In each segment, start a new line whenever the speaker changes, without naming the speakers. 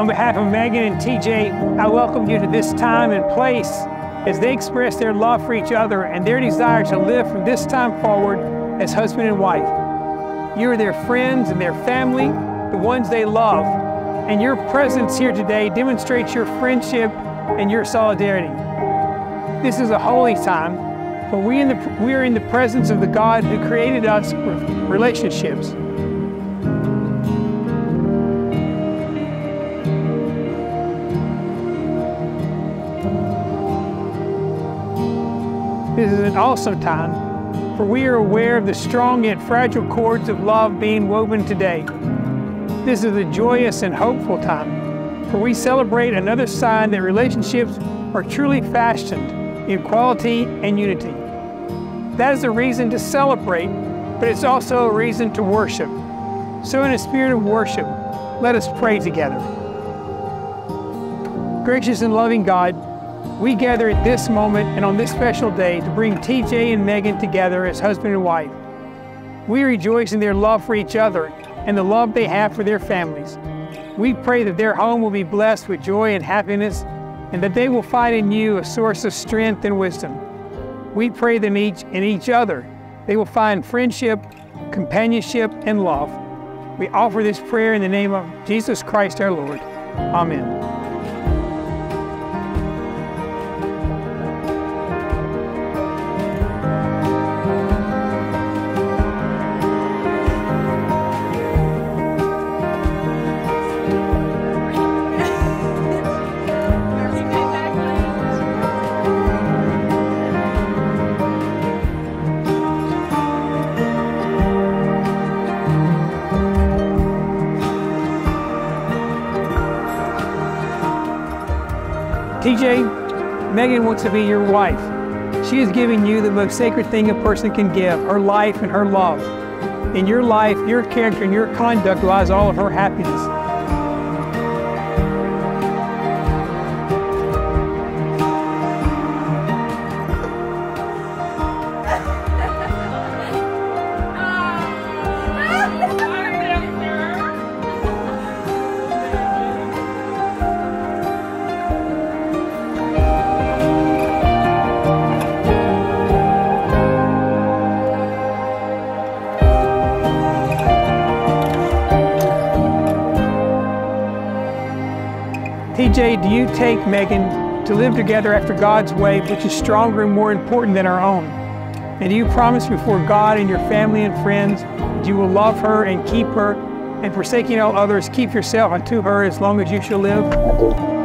On behalf of Megan and TJ, I welcome you to this time and place as they express their love for each other and their desire to live from this time forward as husband and wife. You are their friends and their family, the ones they love, and your presence here today demonstrates your friendship and your solidarity. This is a holy time, for we, in the, we are in the presence of the God who created us for relationships. This is an awesome time, for we are aware of the strong yet fragile cords of love being woven today. This is a joyous and hopeful time, for we celebrate another sign that relationships are truly fashioned in quality and unity. That is a reason to celebrate, but it's also a reason to worship. So, in a spirit of worship, let us pray together. Gracious and loving God, we gather at this moment and on this special day to bring TJ and Megan together as husband and wife. We rejoice in their love for each other and the love they have for their families. We pray that their home will be blessed with joy and happiness and that they will find in you a source of strength and wisdom. We pray that in each, in each other they will find friendship, companionship, and love. We offer this prayer in the name of Jesus Christ our Lord. Amen. TJ, Megan wants to be your wife. She is giving you the most sacred thing a person can give, her life and her love. In your life, your character, and your conduct lies all of her happiness. TJ, do you take Megan to live together after God's way, which is stronger and more important than our own? And do you promise before God and your family and friends that you will love her and keep her, and forsaking all others, keep yourself unto her as long as you shall live?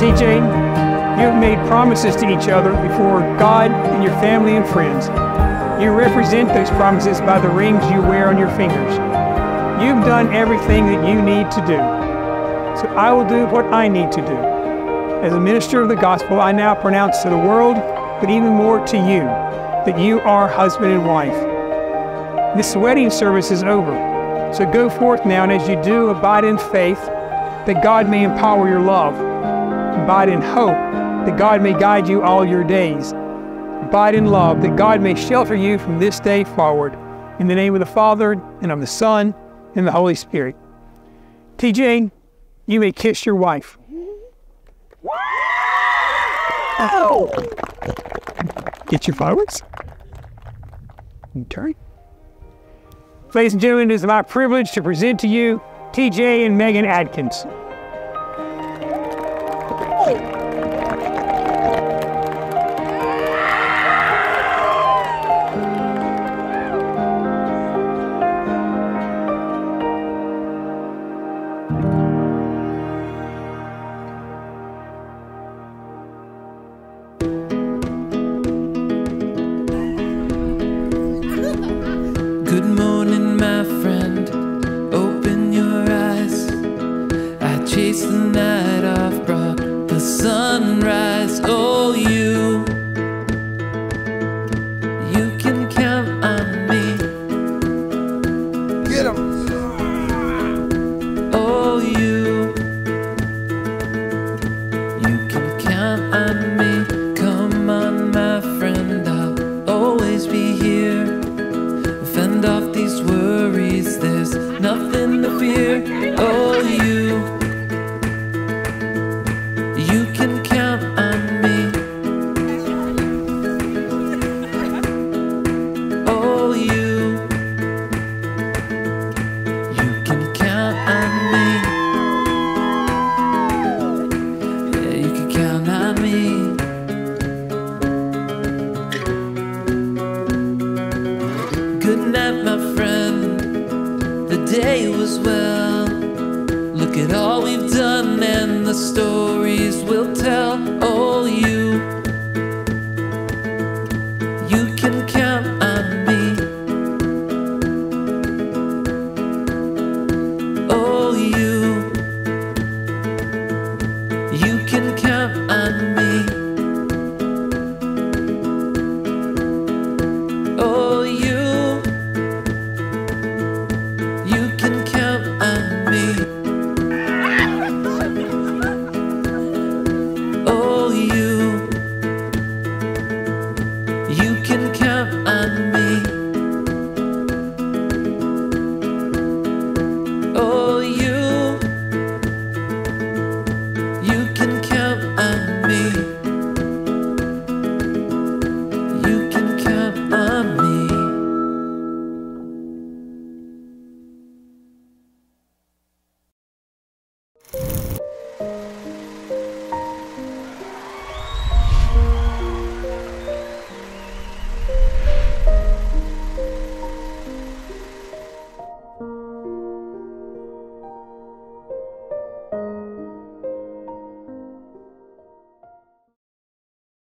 TJ, you have made promises to each other before God and your family and friends. You represent those promises by the rings you wear on your fingers. You've done everything that you need to do. So I will do what I need to do. As a minister of the gospel, I now pronounce to the world, but even more to you, that you are husband and wife. This wedding service is over. So go forth now, and as you do, abide in faith that God may empower your love. Abide in hope that God may guide you all your days. Abide in love that God may shelter you from this day forward. In the name of the Father, and of the Son, and the Holy Spirit. TJ, you may kiss your wife. Ow! Get your fireworks. You turn. Ladies and gentlemen, it is my privilege to present to you TJ and Megan Adkins.
Good friend. The day was well. Look at all we've done and the stories we'll tell. Oh, you.